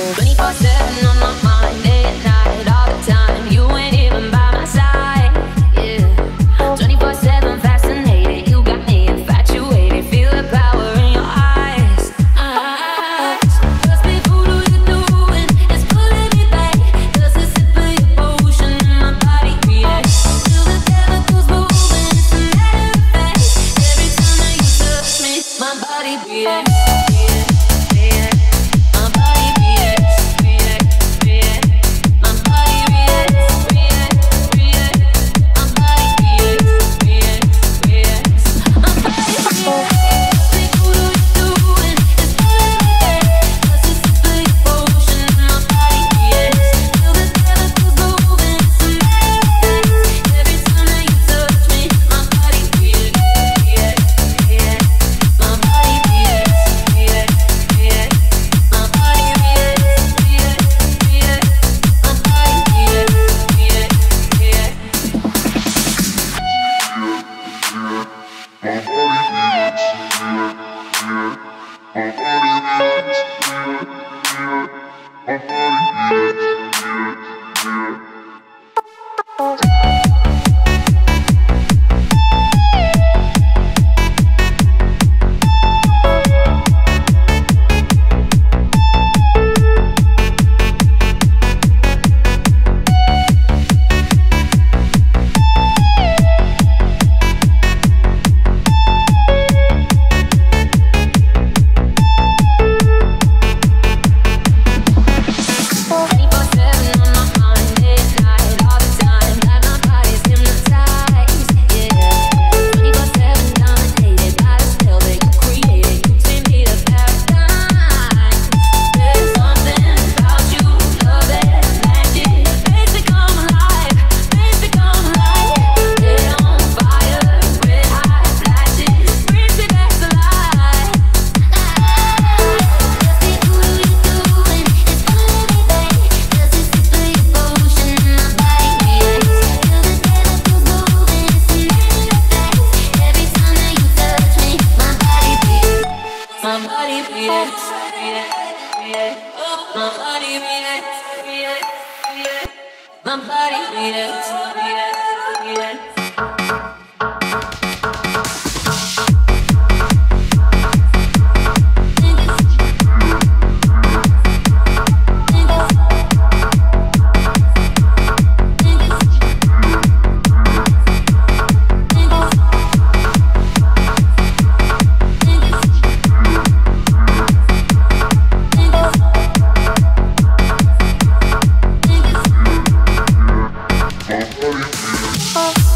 24-7 on my mind. I'm not. Oh, my body reacts, reacts, reacts. My body reacts. oh.